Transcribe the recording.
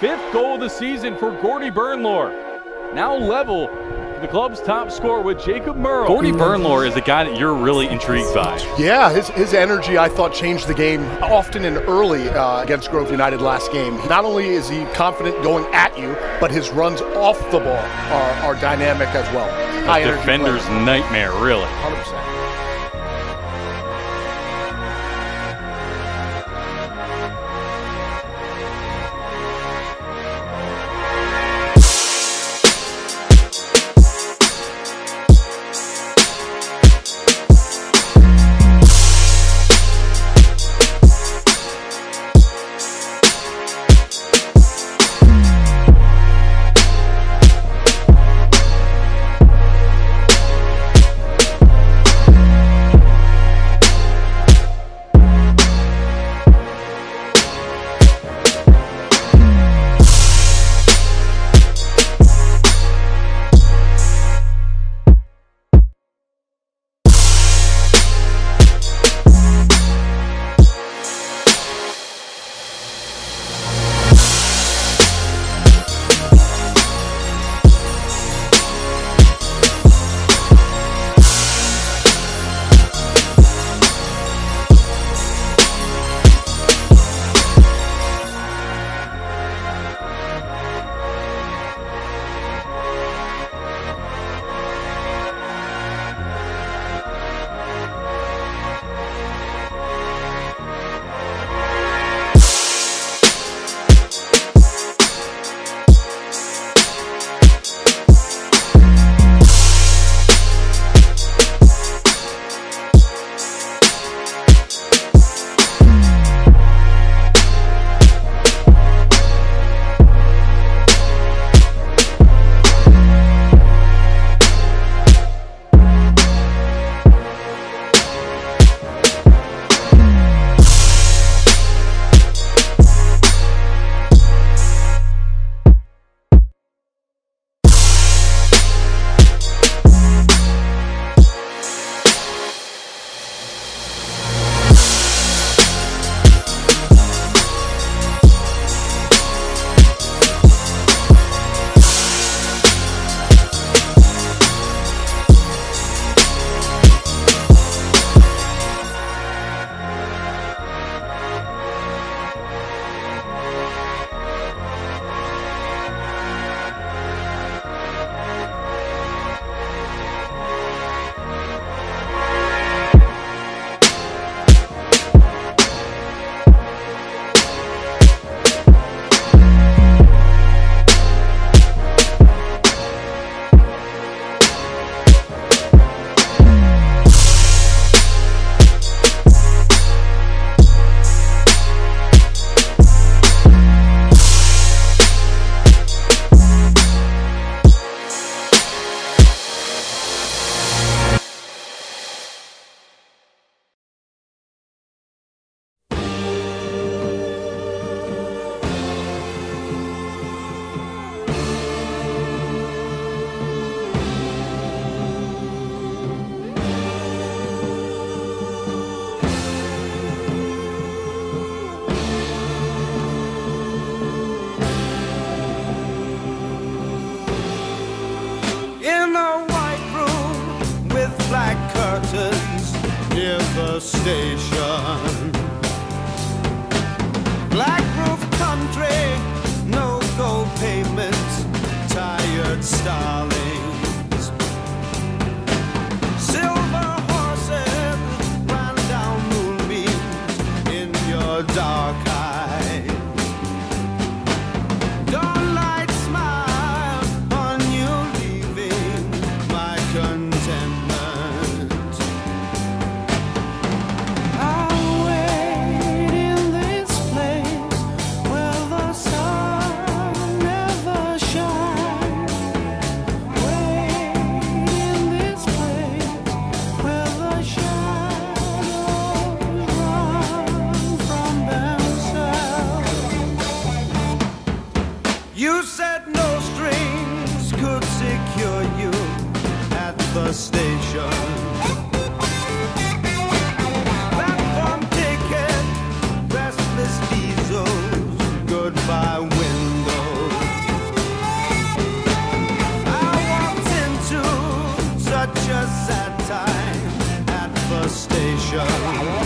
fifth goal of the season for Gordie Bernlohr. Now level the club's top scorer with Jacob Murrow. Gordie Bernlohr is a guy that you're really intrigued by. Yeah, his, his energy I thought changed the game often and early uh, against Grove United last game. Not only is he confident going at you, but his runs off the ball are, are dynamic as well. A defender's nightmare, really. 100%. Station. Black roof country, no gold pavements, tired starlings. secure you at the station. Platform ticket, restless diesels, goodbye windows. I walked into such a sad time at the station.